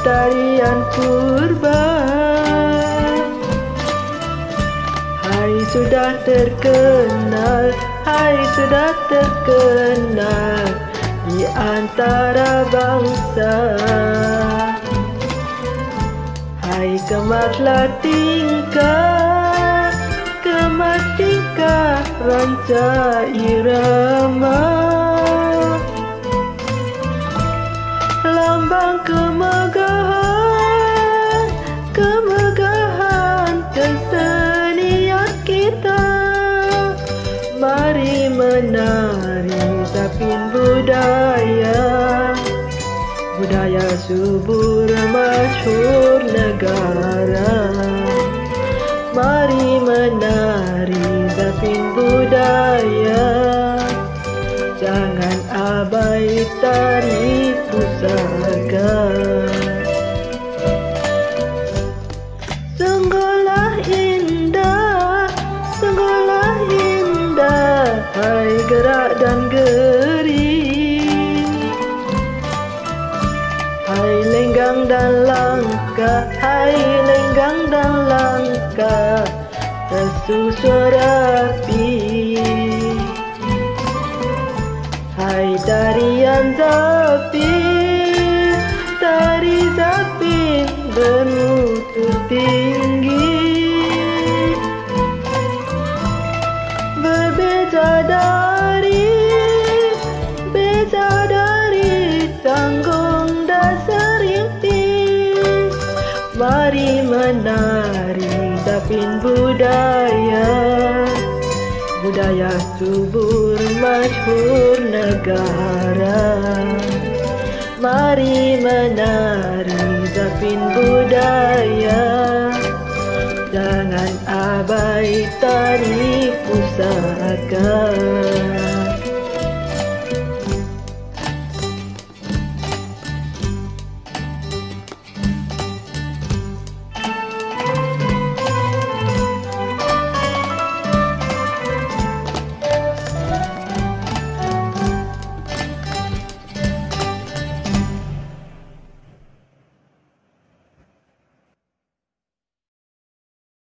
tarian kurban. Hai sudah terkenal Hai sudah terkenal Di antara bangsa. Hai kemaslah tingkah Kemas tingkah Rancak irama. Menari sapin budaya. Budaya subur masyhur negara. Mari menari zapin budaya. Jangan abai tari Gerak dan geri. Hai lenggang dan langkah, hai lenggang dan langkah. Tersusun rapi Mari menari zapin budaya. Budaya subur masyhur negara. Mari menari zapin budaya. Jangan abai tari pusaka